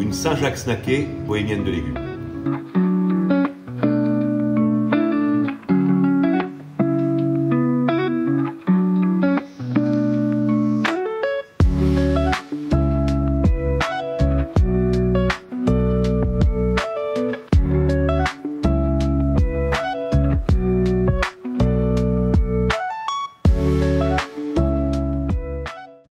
une Saint-Jacques snackée bohémienne de légumes.